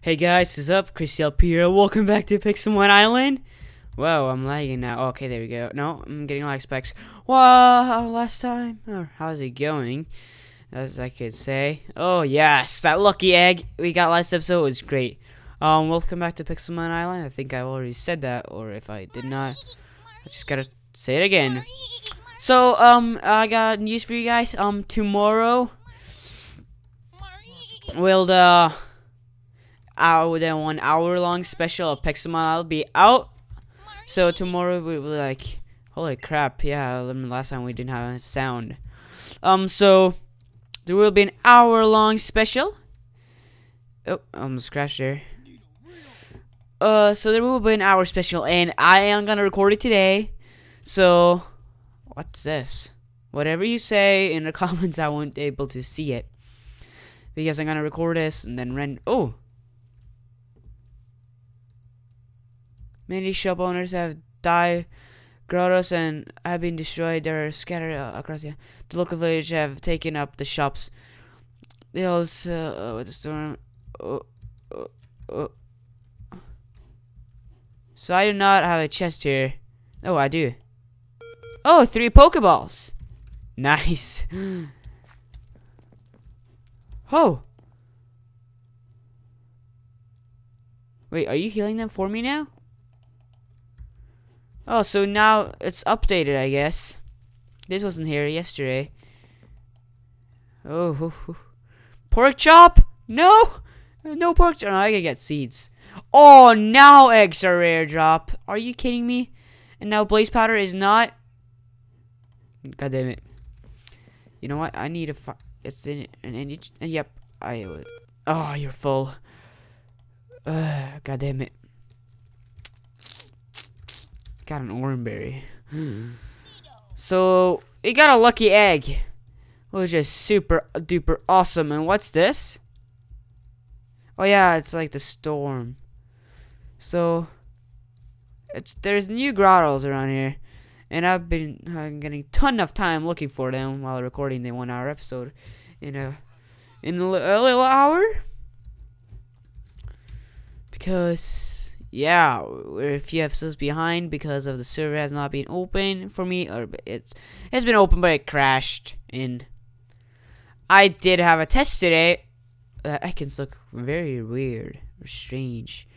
Hey guys, what's up? Kris here. Welcome back to Pixelmon Island. Whoa, I'm lagging now. Okay, there we go. No, I'm getting lag spikes. Wow, last time. Or how's it going? As I could say. Oh yes, that lucky egg we got last episode was great. Um, welcome back to Pixelmon Island. I think I already said that, or if I did not, I just gotta say it again. So, um, I got news for you guys. Um, tomorrow will the hour then one hour long special of Pixelmon will be out. So tomorrow we will like holy crap, yeah, last time we didn't have a sound. Um so there will be an hour long special. Oh, I almost scratched there. Uh so there will be an hour special and I am gonna record it today. So what's this? Whatever you say in the comments I won't be able to see it. Because I'm gonna record this and then rent oh Many shop owners have died grottos and have been destroyed. They're scattered uh, across the, the local village have taken up the shops. They also uh, with the storm. Oh, oh, oh. So I do not have a chest here. Oh, I do. Oh, three Pokeballs. Nice. oh. Wait, are you healing them for me now? Oh, so now it's updated, I guess. This wasn't here yesterday. Oh, oh, oh. pork chop? No, no pork chop. No, I can get seeds. Oh, now eggs are rare drop. Are you kidding me? And now blaze powder is not. God damn it. You know what? I need a. It's in an. an yep. I. Oh, you're full. Uh, God damn it. Got an orange orangeberry. so, we got a lucky egg. Which is super duper awesome. And what's this? Oh yeah, it's like the storm. So, it's there's new grottos around here. And I've been uh, getting ton of time looking for them while recording the one hour episode in a in a little hour. Because yeah, we're a few episodes behind because of the server has not been open for me, or it's it's been open but it crashed. And I did have a test today. That icons look very weird or strange,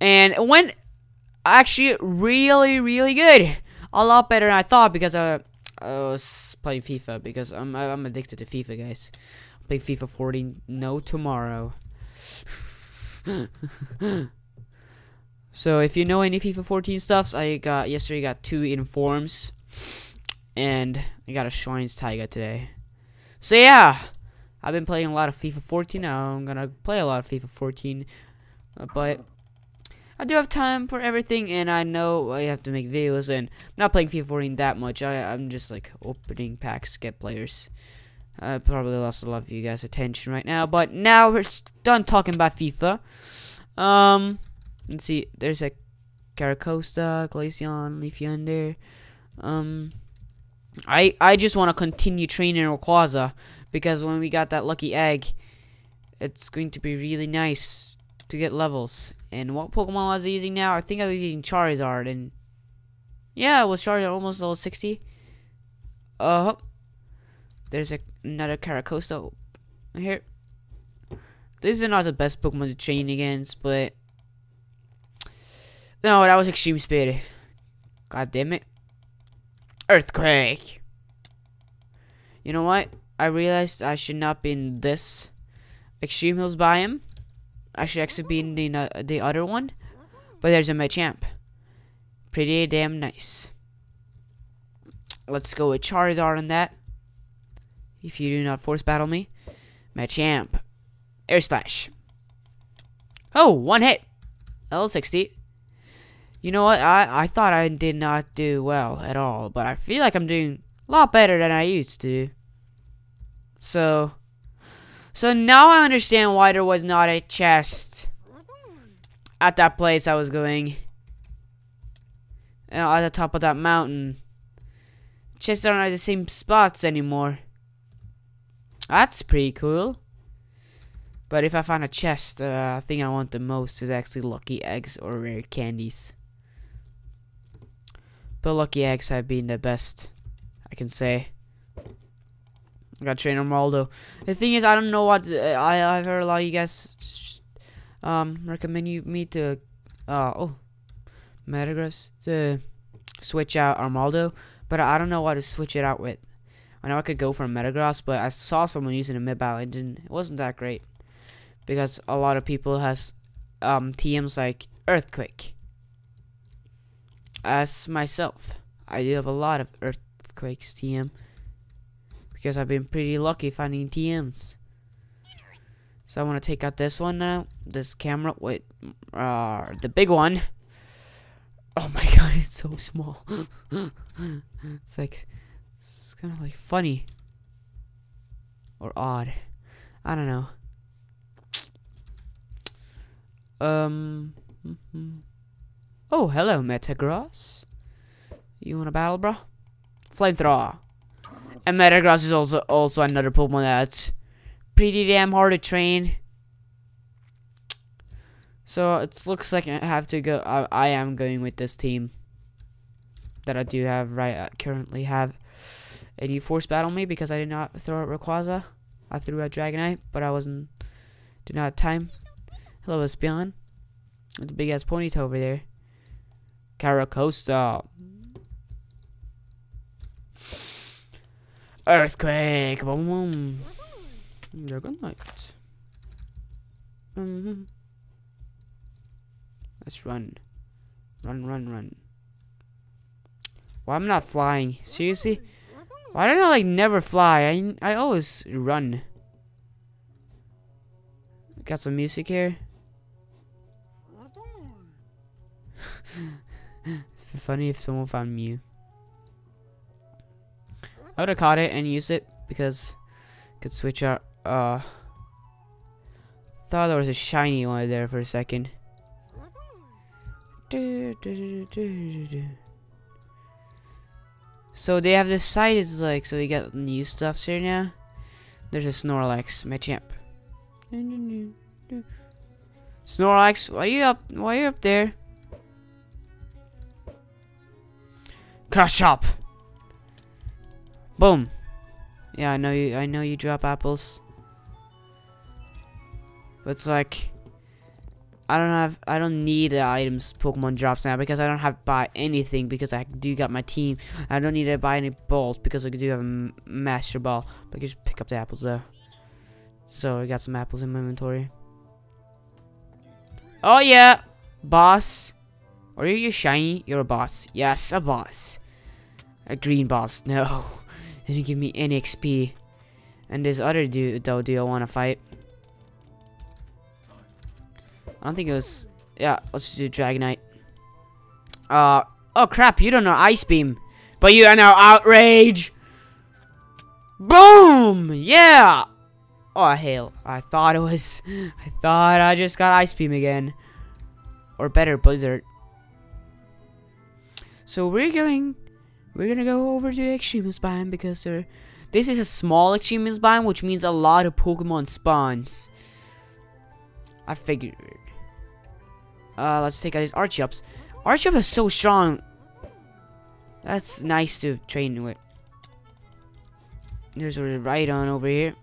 and it went actually really really good, a lot better than I thought because I, I was playing FIFA because I'm I'm addicted to FIFA, guys. I'll play FIFA 14 no tomorrow. So if you know any FIFA 14 stuffs, I got yesterday got two informs, and I got a Schweinsteiger today. So yeah, I've been playing a lot of FIFA 14. Now I'm gonna play a lot of FIFA 14, uh, but I do have time for everything, and I know I have to make videos, and I'm not playing FIFA 14 that much. I I'm just like opening packs, get players. I probably lost a lot of you guys' attention right now, but now we're done talking about FIFA. Um. Let's see, there's a Carracosta, Glaceon, Leafeon Um, I I just want to continue training Rayquaza because when we got that lucky egg, it's going to be really nice to get levels. And what Pokemon was I using now? I think I was using Charizard, and yeah, was Charizard almost level 60. Uh, -huh. there's a, another Carracosta here. This is not the best Pokemon to train against, but no, that was Extreme Speed. God damn it. Earthquake. You know what? I realized I should not be in this Extreme Hills biome. I should actually be in the, the other one. But there's a Machamp. Pretty damn nice. Let's go with Charizard on that. If you do not force battle me. Machamp. Air Slash. Oh, one hit. L60. You know what? I, I thought I did not do well at all, but I feel like I'm doing a lot better than I used to. So, so now I understand why there was not a chest at that place I was going. Know, at the top of that mountain. Chests aren't at the same spots anymore. That's pretty cool. But if I find a chest, uh, thing I want the most is actually lucky eggs or rare candies. But lucky eggs have been the best, I can say. I got trainer Ronaldo. The thing is, I don't know what uh, I a lot of you guys um recommend you me to uh oh Metagross to switch out Armaldo, but I don't know what to switch it out with. I know I could go for Metagross, but I saw someone using a mid battle and didn't, it wasn't that great because a lot of people has um TMs like Earthquake. As myself, I do have a lot of Earthquakes TM because I've been pretty lucky finding TMs. So I want to take out this one now. This camera. Wait. Uh, the big one. Oh my god, it's so small. it's like, it's kind of like funny. Or odd. I don't know. Um. Mm -hmm. Oh, hello, Metagross. You want a battle, bro? Flamethrower. And Metagross is also also another Pokemon that's pretty damn hard to train. So it looks like I have to go. I, I am going with this team that I do have right uh, currently have. And you force battle me because I did not throw out Rayquaza. I threw out Dragonite, but I wasn't did not have time. Hello, Espeon. With the big ass ponytail over there. Carracosta. Earthquake. Boom, boom. Dragonite. Mm -hmm. Let's run. Run, run, run. Why I'm not flying? Seriously? Why don't I like never fly? I I always run. Got some music here. Funny if someone found Mew. I would have caught it and used it because I could switch out. Uh, thought there was a shiny one there for a second. So they have decided like so we got new stuffs here now. There's a Snorlax, Machamp. Snorlax, why are you up? Why are you up there? Crush up. Boom. Yeah, I know you. I know you drop apples. But it's like I don't have. I don't need the items Pokemon drops now because I don't have to buy anything because I do got my team. I don't need to buy any balls because I do have a Master Ball. But I can just pick up the apples though. So I got some apples in my inventory. Oh yeah, boss. Are you shiny? You're a boss. Yes, a boss. A green boss. No. Didn't give me any XP. And this other dude, though, do I want to fight? I don't think it was... Yeah, let's do Dragonite. Uh, oh crap, you don't know Ice Beam. But you know Outrage! Boom! Yeah! Oh, hell. I thought it was... I thought I just got Ice Beam again. Or better, Blizzard. So we're going we're gonna go over to the Extreme Hills biome because there, this is a small Extreme Hills biome, which means a lot of Pokemon spawns. I figured. Uh, let's take out these Archeops. Archeop is so strong. That's nice to train with. There's a Rhydon over here.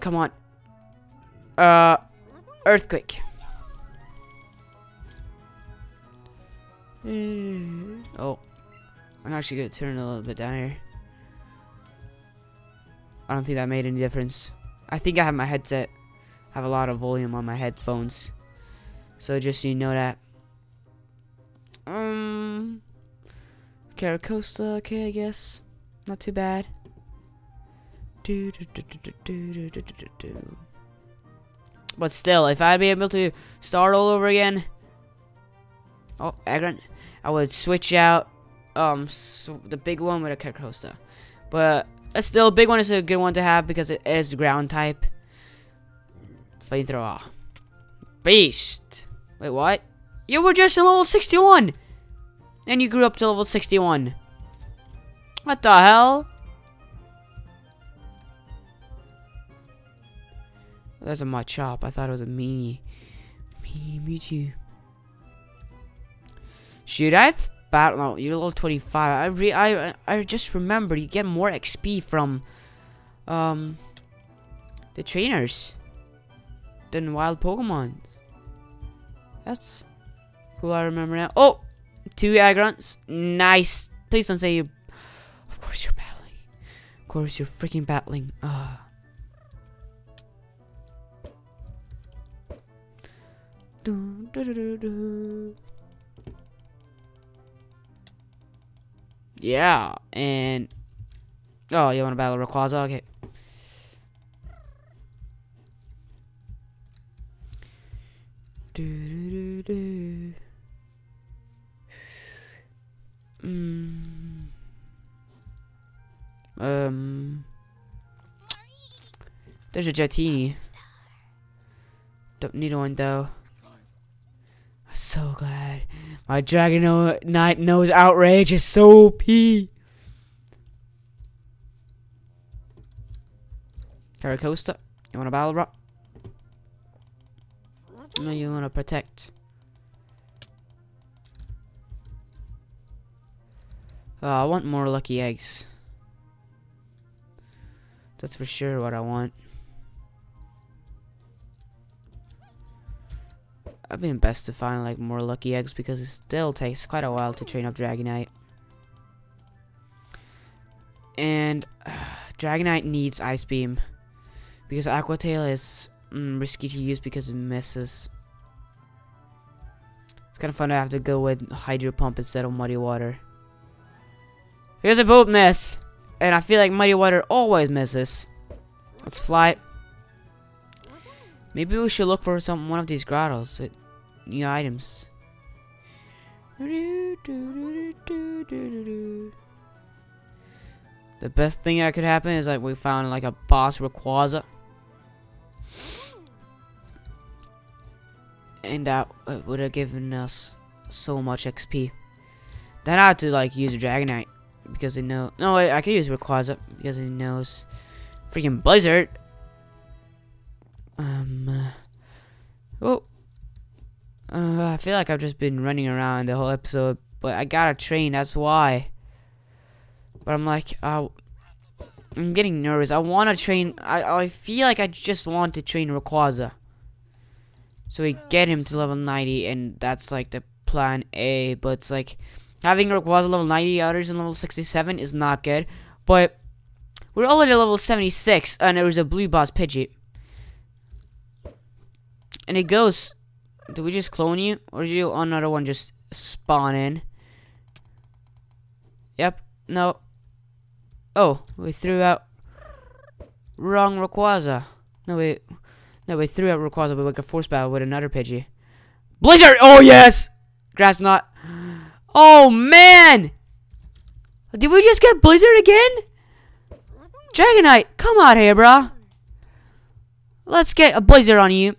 Come on. Uh, Earthquake. Oh. I'm actually going to turn a little bit down here. I don't think that made any difference. I think I have my headset. I have a lot of volume on my headphones. So just so you know that. Um. Carracosta, okay, I guess. Not too bad. Do, do, do, do, do, do, do, do, do. But still, if I'd be able to start all over again, oh, Aggron, I would switch out um so the big one with a Carracosta. But uh, still, big one is a good one to have because it is ground type. Flamethrower. Beast. Wait, what? You were just a level 61! And you grew up to level 61. What the hell? That's a Machop. I thought it was a Mini. Me, me too. Should I battle? No, you're level 25. I re I I just remember you get more XP from um the trainers than wild Pokemons. That's cool. I remember now. Oh, two Aggrons. Nice. Please don't say you. Of course you're battling. Of course you're freaking battling. Ah. Dun, dun, dun, Yeah, and oh, you want to battle Rayquaza? Okay. Mm. Um. There's a Jetini. Don't need one though. So glad. My Dragonite knows outrage is so OP. Carracosta, you want to battle rock? No, you want to protect. Oh, I want more lucky eggs. That's for sure what I want. I've been best to find like more lucky eggs because it still takes quite a while to train up Dragonite. And uh, Dragonite needs Ice Beam because Aqua Tail is mm, risky to use because it misses. It's kind of fun to have to go with Hydro Pump instead of Muddy Water. Here's a boat miss. And I feel like Muddy Water always misses. Let's fly. Maybe we should look for some one of these grottos with new items. The best thing that could happen is like we found like a boss Rayquaza. And that would have given us so much XP. Then I had to like use a Dragonite because it know. No, wait, I could use Rayquaza because it knows freaking Blizzard. Um. Uh, oh. Uh, I feel like I've just been running around the whole episode, but I gotta train. That's why. But I'm like, uh, I'm getting nervous. I want to train. I I feel like I just want to train Rayquaza. So we get him to level 90, and that's like the plan A. But it's like having Rayquaza level 90, others in level 67 is not good. But we're already level 76, and there was a blue boss Pidgey. And it goes. Do we just clone you? Or do you another one just spawn in? Yep. No. Oh, we threw out wrong Rayquaza. No, we no, we threw out Rayquaza, we got force battle with another Pidgey. Blizzard! Oh, yes! Grass knot. Oh, man! Did we just get Blizzard again? Dragonite, come out here, bro. Let's get a Blizzard on you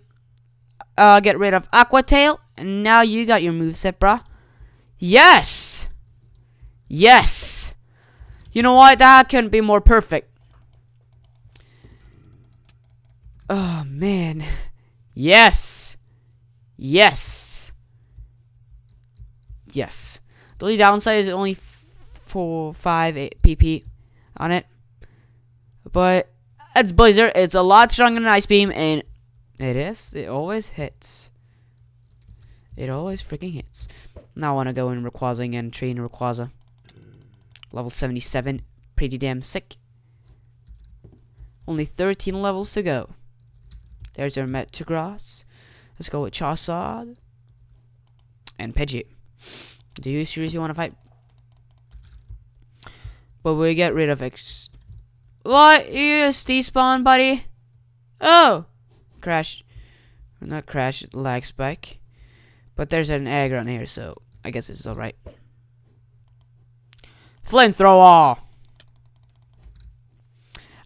uh, get rid of Aqua Tail, and now you got your moveset, bruh. Yes! Yes! You know what? That couldn't be more perfect. Oh, man. Yes! Yes! Yes. The only downside is only 4, 5, 8 PP on it. But, it's Blizzard. It's a lot stronger than Ice Beam, and it is. It always hits. It always freaking hits. Now I want to go in Rayquaza and train Rayquaza. Level 77. Pretty damn sick. Only 13 levels to go. There's our Metagross. Let's go with Charizard. And Pidgey. Do you seriously want to fight? But we get rid of X. What? You just despawn, buddy? Oh! Crash, not crash, lag spike. But there's an egg on here, so I guess it's alright. Flamethrower!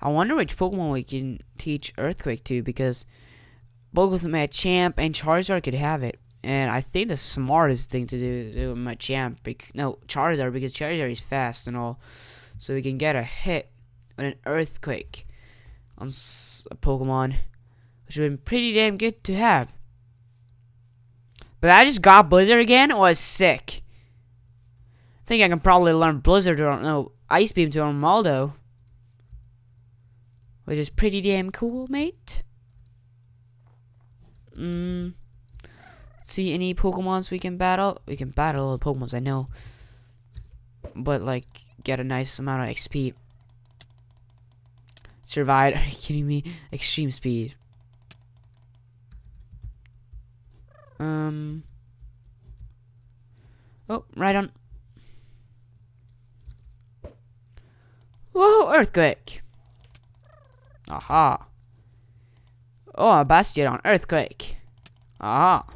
I wonder which Pokemon we can teach Earthquake to, because both Machamp and Charizard could have it. And I think the smartest thing to do, do with Machamp, no, Charizard, because Charizard is fast and all. so we can get a hit with an earthquake on a Pokemon, which would have been pretty damn good to have. But I just got Blizzard again was sick. I think I can probably learn Blizzard or no Ice Beam to Armaldo. Which is pretty damn cool, mate. Mm. See any Pokemons we can battle? We can battle all the Pokemons, I know. But like get a nice amount of XP. Survive. Are you kidding me? Extreme speed. Um. Oh, right on. Whoa, earthquake. Aha. Oh, a Bastion earthquake. Aha.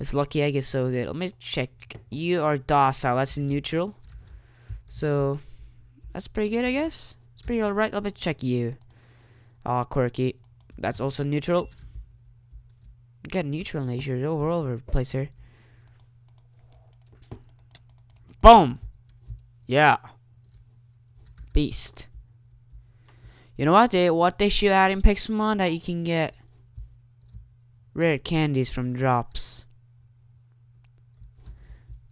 It's lucky I get so good. Let me check. You are docile. That's neutral. So, that's pretty good, I guess. It's pretty alright. Let me check you. Ah, oh, quirky. That's also neutral. Get neutral nature over all the place here. Boom! Yeah. Beast. You know what they what they should add in Pixelmon that you can get rare candies from drops.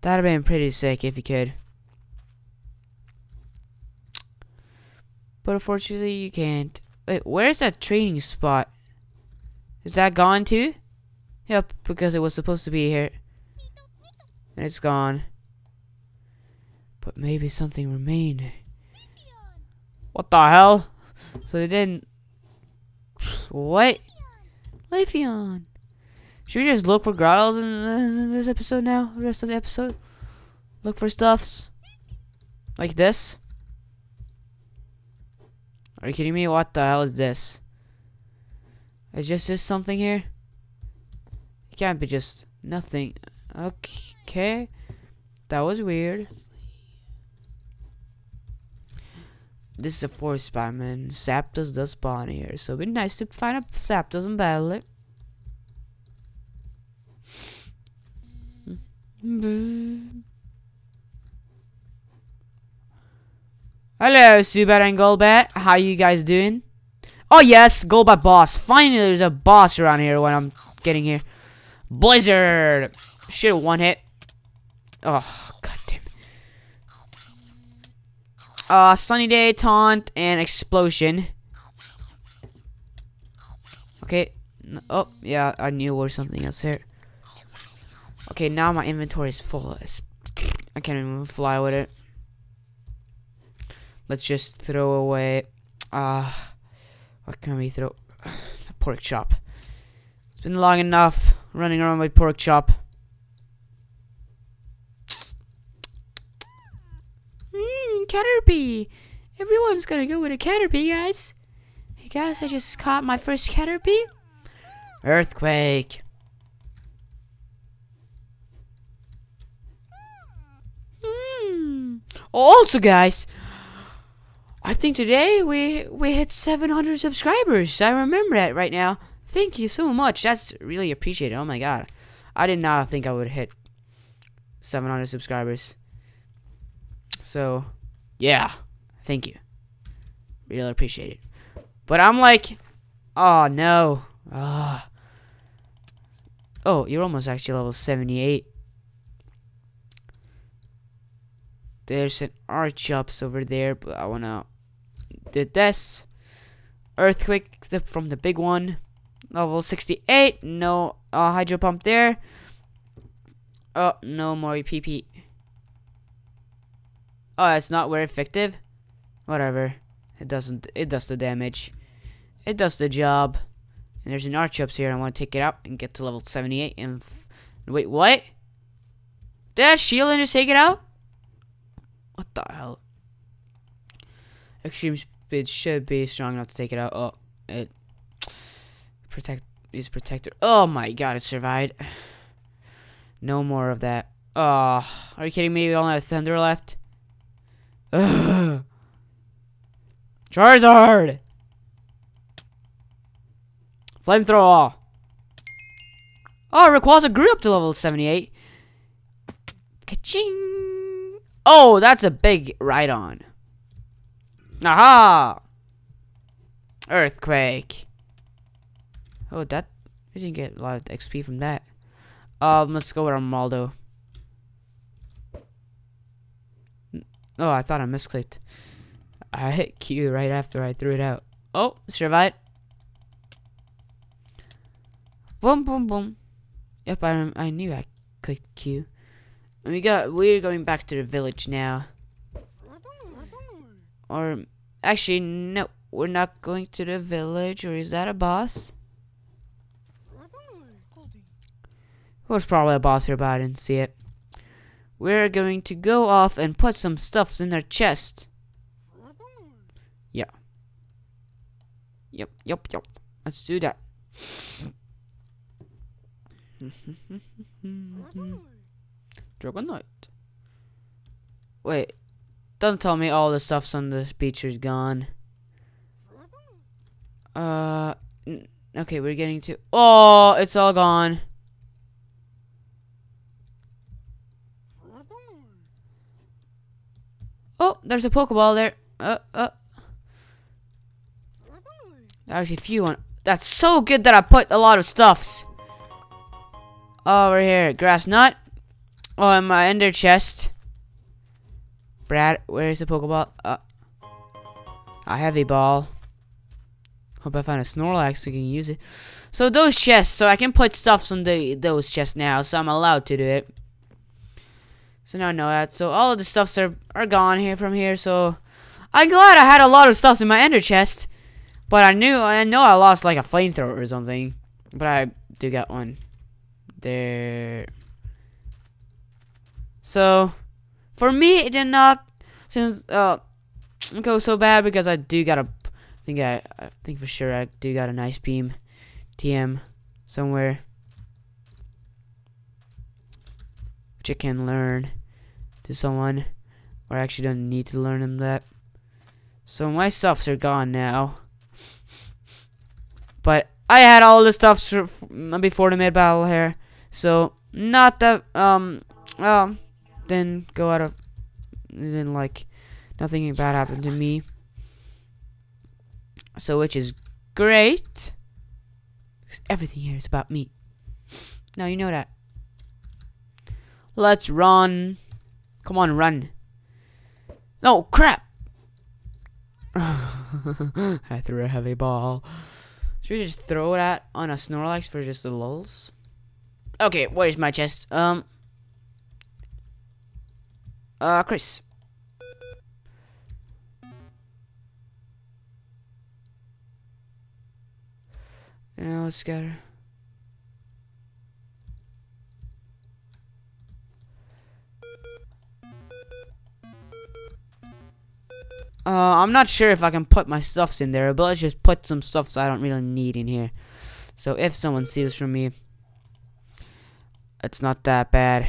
That'd have been pretty sick if you could. But unfortunately you can't. Wait, where's that training spot? Is that gone too? Yep, because it was supposed to be here. And it's gone. But maybe something remained. What the hell? So they didn't. What? Leafeon. Should we just look for grottos in, this episode now? The rest of the episode? Look for stuffs? Like this? Are you kidding me? What the hell is this? Is just this something here? It can't be just nothing. Okay. That was weird. This is a forest biome and Zapdos does spawn here, so it'd be nice to find a Zapdos and battle it. Hello, Zubat and Golbat. How you guys doing? Oh yes, Golbat boss. Finally, there's a boss around here when I'm getting here. Blizzard. Should've one hit. Oh, god damn it. Uh, Sunny Day, Taunt, and Explosion. Okay. Oh, yeah, I knew there was something else here. Okay, now my inventory is full. I can't even fly with it. Let's just throw away. Uh, what can we throw? The pork chop. It's been long enough running around with pork chop. Caterpie! Everyone's gonna go with a Caterpie, guys. Hey guys, I just caught my first Caterpie. Earthquake. Hmm. Also, guys, I think today we we hit 700 subscribers. I remember that right now. Thank you so much. That's really appreciated. Oh my god, I did not think I would hit 700 subscribers. So yeah, thank you. Really appreciate it. But I'm like, oh no. Ah. Oh, you're almost actually level 78. There's an Archeops over there, but I wanna do this. Earthquake from the big one. Level 68. No uh, Hydro Pump there. Oh, no more PP. Oh, it's not very effective? Whatever. It doesn't, it does the damage. It does the job. And there's an Archeops here. I want to take it out and get to level 78. And wait, what? Did that shield and just take it out? What the hell? Extreme speed should be strong enough to take it out. Oh, it protect is protector. Oh my god, it survived. No more of that. Oh, are you kidding me? We only have thunder left. Charizard! Flamethrower! Oh, Rayquaza grew up to level 78. Ka-ching! Oh, that's a big Rhydon. Aha! Earthquake. Oh, that we didn't get a lot of XP from that. Um, let's go with Armaldo. Oh, I thought I misclicked. I hit Q right after I threw it out. Oh, survived. Boom, boom, boom. Yep, I I knew I clicked Q. we got we're going back to the village now. Or actually, no, we're not going to the village. Or is that a boss? Was probably a boss here, but I didn't see it. We're going to go off and put some stuffs in their chest. Yeah. Yep, yep, yep. Let's do that. Dragonite. Wait. Don't tell me all the stuffs on this beach is gone. Uh. Okay, we're getting to. Oh, it's all gone. Oh, there's a Pokeball there. Uh, uh. There's a few on. That's so good that I put a lot of stuffs. Over here, grass knot. Oh, and my ender chest. Brad, where's the Pokeball? Uh, I have a ball. Hope I find a Snorlax so I can use it. So those chests, so I can put stuffs on the those chests now, so I'm allowed to do it. So now I know that. So all of the stuffs are, are gone here from here. So I'm glad I had a lot of stuffs in my ender chest. But I knew, I know I lost like a flamethrower or something. But I do get one. There. So, for me, it did not, since, uh, go so bad because I do got a, I think I, I think for sure I do got a nice beam TM somewhere. Which I can learn to someone, or actually don't need to learn them that. So my stuffs are gone now. But I had all the stuff before the mid battle here, so not that um um then go out of then like nothing bad happened to me. So which is great. Because everything here is about me. Now you know that. Let's run. Come on, run. No, crap! I threw a heavy ball. Should we just throw that on a Snorlax for just the lulls? Okay, where's my chest? Um. Uh, Kris. You know, scatter. Uh, I'm not sure if I can put my stuffs in there, but let's just put some stuffs I don't really need in here. So if someone steals from me, it's not that bad.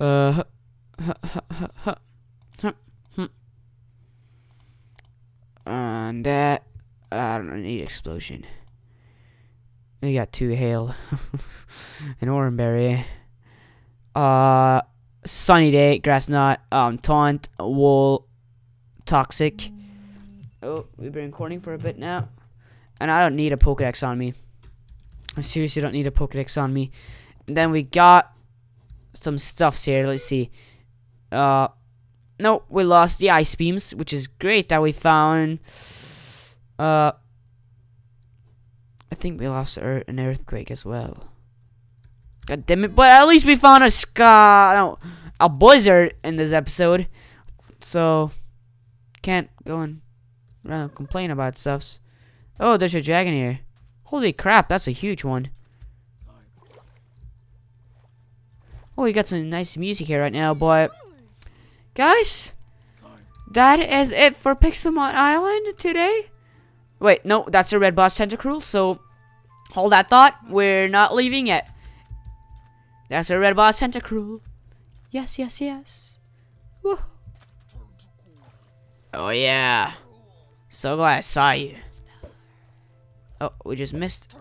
Uh, and that, I don't need explosion. We got two hail, an oranberry, uh, sunny day, grass knot, um, taunt, wool, toxic. Oh, we've been recording for a bit now. And I don't need a Pokedex on me. I seriously don't need a Pokedex on me. And then we got some stuffs here. Let's see. Uh, no, we lost the ice beams, which is great that we found. Uh, I think we lost an earthquake as well. God damn it! But at least we found a sky, no, a blizzard in this episode. So can't go and uh, complain about stuffs. Oh, there's a dragon here. Holy crap, that's a huge one. Oh, we got some nice music here right now, but... Guys, that is it for Pixelmon Island today. Wait, no, that's a red boss tentacruel, so hold that thought. We're not leaving yet. That's a red boss tentacruel. Yes, yes, yes. Oh yeah. So glad I saw you. Oh, we just missed.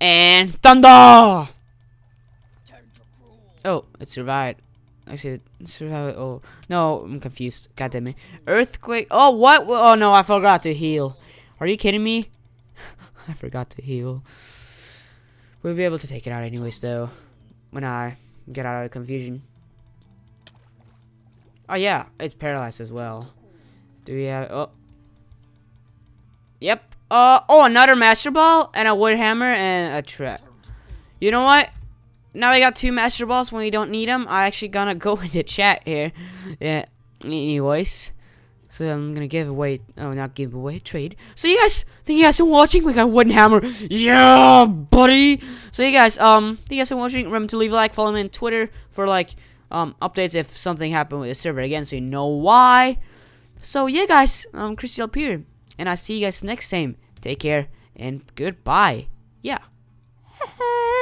And thunder! Oh, it survived. Actually, survival. Oh no, I'm confused. God damn it! Earthquake. Oh what? Oh no, I forgot to heal. Are you kidding me? I forgot to heal. We'll be able to take it out anyways, though. When I get out of confusion. Oh yeah, it's paralyzed as well. Do we have? Oh. Yep. Uh. Oh, another master ball and a wood hammer and a trap. You know what? Now we got two master balls when we don't need them. I actually gonna go into chat here. Yeah. Anyways. So I'm gonna give away, oh, not give away, trade. So you guys, thank you guys for watching. We got wooden hammer, yeah, buddy. So you guys, um, thank you guys for watching. Remember to leave a like, follow me on Twitter for like, um, updates if something happened with the server again, so you know why. So yeah, guys, um, Christy up here, and I'll see you guys next time. Take care and goodbye. Yeah.